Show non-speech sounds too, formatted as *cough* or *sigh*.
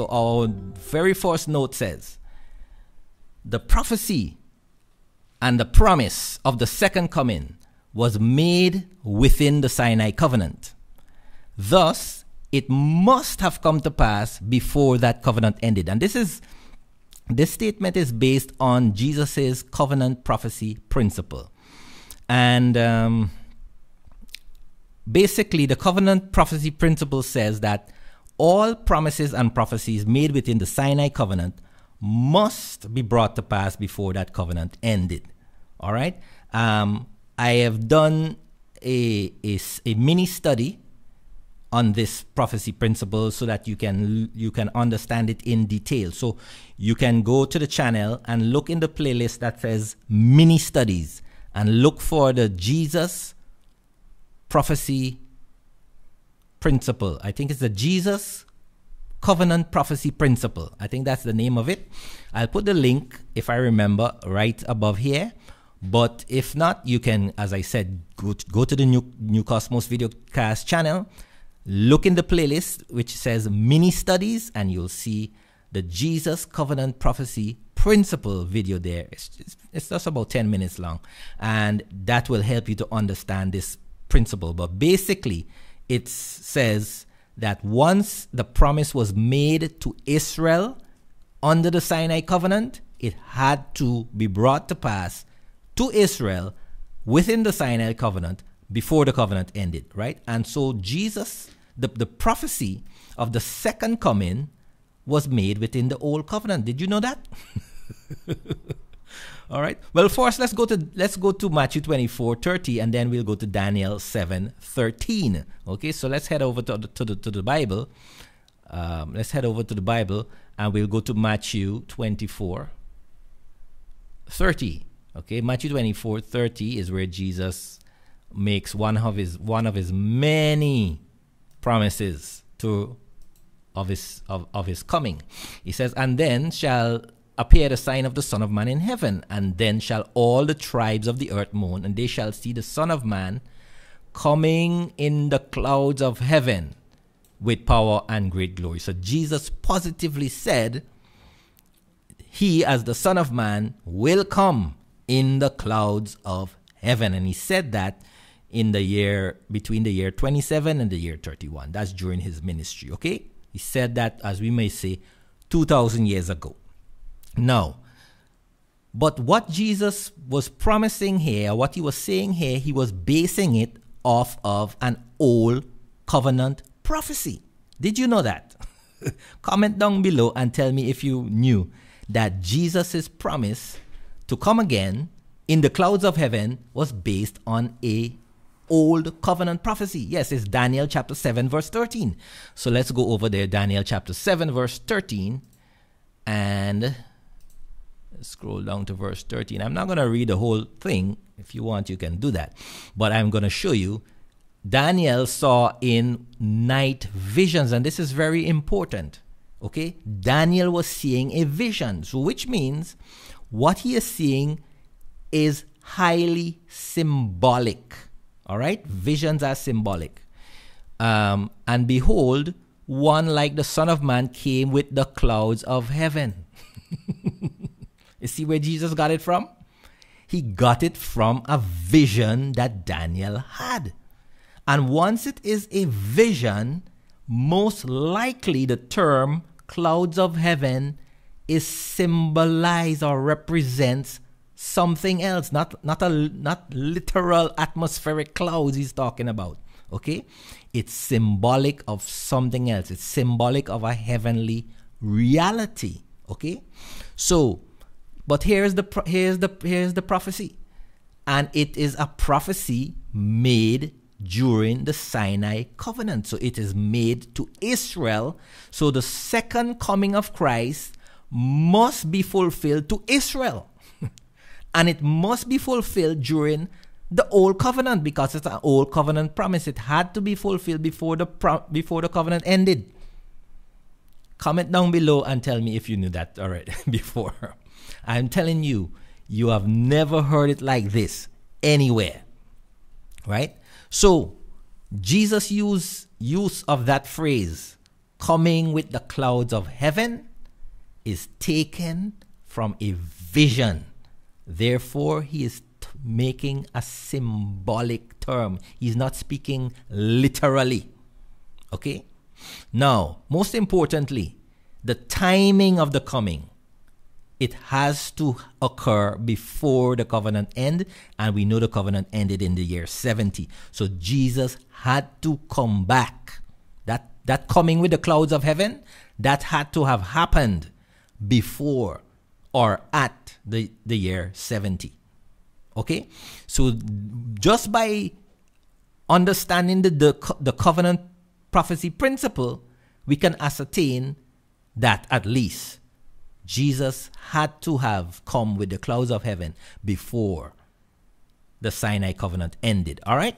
So our very first note says the prophecy and the promise of the second coming was made within the Sinai covenant. Thus, it must have come to pass before that covenant ended. And this is this statement is based on Jesus' covenant prophecy principle. And um, basically, the covenant prophecy principle says that all promises and prophecies made within the Sinai covenant must be brought to pass before that covenant ended. All right. Um, I have done a, a, a mini study on this prophecy principle so that you can you can understand it in detail. So you can go to the channel and look in the playlist that says mini studies and look for the Jesus prophecy principle. I think it's the Jesus covenant prophecy principle. I think that's the name of it. I'll put the link if I remember right above here. But if not, you can, as I said, go to, go to the new New Kosmos Videocast channel Look in the playlist which says mini studies, and you'll see the Jesus Covenant Prophecy Principle video there. It's, it's, it's just about 10 minutes long, and that will help you to understand this principle. But basically, it says that once the promise was made to Israel under the Sinai covenant, it had to be brought to pass to Israel within the Sinai covenant before the covenant ended, right? And so Jesus, the, the prophecy of the second coming was made within the old covenant. Did you know that? *laughs* All right. Well, first let's go to let's go to Matthew 24, 30, and then we'll go to Daniel 7, 13. Okay, so let's head over to the, to the, to the Bible. Um, let's head over to the Bible and we'll go to Matthew 24, 30. Okay, Matthew 24, 30 is where Jesus makes one of his one of his many promises to of his of, of his coming. He says, And then shall appear the sign of the Son of Man in heaven, and then shall all the tribes of the earth mourn, and they shall see the Son of Man coming in the clouds of heaven with power and great glory. So Jesus positively said, He, as the Son of Man, will come in the clouds of heaven. And he said that in the year between the year 27 and the year 31. That's during his ministry, okay? He said that, as we may say, 2,000 years ago. Now, but what Jesus was promising here, what he was saying here, he was basing it off of an old covenant prophecy. Did you know that? *laughs* Comment down below and tell me if you knew that Jesus' promise to come again in the clouds of heaven was based on a old covenant prophecy. Yes, it's Daniel chapter 7, verse 13. So let's go over there, Daniel chapter 7, verse 13, and scroll down to verse 13. I'm not going to read the whole thing. If you want, you can do that. But I'm going to show you. Daniel saw in night visions, and this is very important. Okay? Daniel was seeing a vision, so which means what he is seeing is highly symbolic. All right? Visions are symbolic. Um, and behold, one like the Son of Man came with the clouds of heaven. *laughs* you see where Jesus got it from? He got it from a vision that Daniel had. And once it is a vision, most likely the term clouds of heaven is symbolized or represents something else, not not a not literal atmospheric clouds he's talking about. Okay? It's symbolic of something else. It's symbolic of a heavenly reality. Okay? So, but here's the here's the here's the prophecy. And it is a prophecy made during the Sinai covenant. So it is made to Israel. So the second coming of Christ must be fulfilled to Israel *laughs* and it must be fulfilled during the old covenant because it's an old covenant promise. It had to be fulfilled before the before the covenant ended. Comment down below and tell me if you knew that already *laughs* before. I'm telling you, you have never heard it like this anywhere. Right? So, Jesus used use of that phrase coming with the clouds of heaven is taken from a vision. Therefore, he is making a symbolic term. He's not speaking literally. Okay? Now, most importantly, the timing of the coming. It has to occur before the covenant end, and we know the covenant ended in the year 70. So Jesus had to come back. That that coming with the clouds of heaven, that had to have happened before or at the, the year 70. Okay? So just by understanding the, the, the covenant prophecy principle, we can ascertain that at least Jesus had to have come with the clouds of heaven before the Sinai covenant ended. All right?